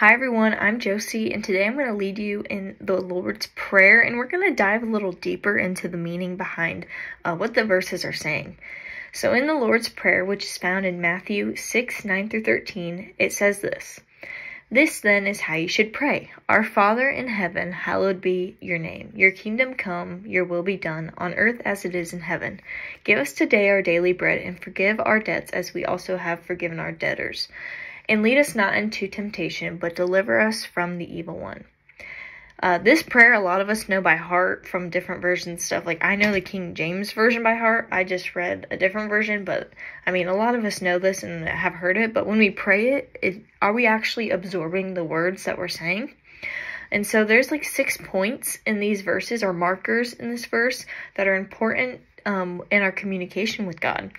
Hi everyone, I'm Josie, and today I'm going to lead you in the Lord's Prayer, and we're going to dive a little deeper into the meaning behind uh, what the verses are saying. So, in the Lord's Prayer, which is found in Matthew 6 9 through 13, it says this This then is how you should pray Our Father in heaven, hallowed be your name. Your kingdom come, your will be done, on earth as it is in heaven. Give us today our daily bread, and forgive our debts as we also have forgiven our debtors and lead us not into temptation, but deliver us from the evil one. Uh, this prayer, a lot of us know by heart from different versions stuff. Like, I know the King James version by heart. I just read a different version, but I mean, a lot of us know this and have heard it. But when we pray it, it are we actually absorbing the words that we're saying? And so there's like six points in these verses or markers in this verse that are important um, in our communication with God.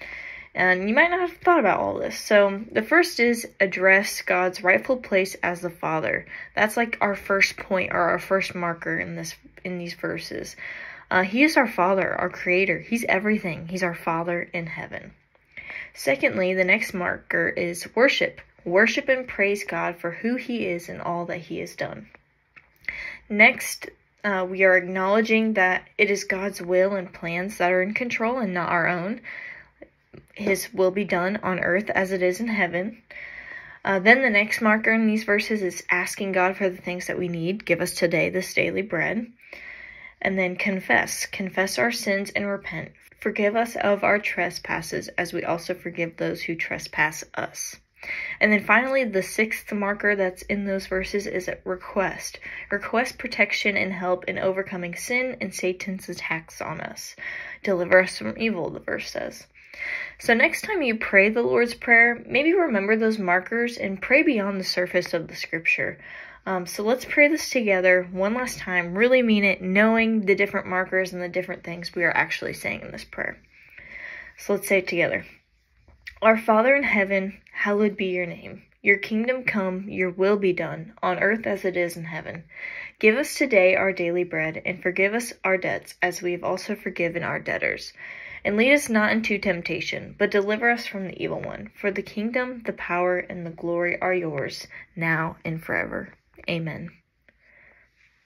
And you might not have thought about all this. So the first is address God's rightful place as the Father. That's like our first point or our first marker in this in these verses. Uh, he is our Father, our Creator. He's everything. He's our Father in heaven. Secondly, the next marker is worship. Worship and praise God for who He is and all that He has done. Next, uh, we are acknowledging that it is God's will and plans that are in control and not our own his will be done on earth as it is in heaven. Uh, then the next marker in these verses is asking God for the things that we need. Give us today this daily bread. And then confess. Confess our sins and repent. Forgive us of our trespasses as we also forgive those who trespass us. And then finally, the sixth marker that's in those verses is a request. Request protection and help in overcoming sin and Satan's attacks on us. Deliver us from evil, the verse says. So next time you pray the Lord's Prayer, maybe remember those markers and pray beyond the surface of the scripture. Um, so let's pray this together one last time, really mean it, knowing the different markers and the different things we are actually saying in this prayer. So let's say it together. Our Father in heaven, hallowed be your name. Your kingdom come, your will be done, on earth as it is in heaven. Give us today our daily bread, and forgive us our debts, as we have also forgiven our debtors and lead us not into temptation, but deliver us from the evil one. For the kingdom, the power, and the glory are yours, now and forever. Amen.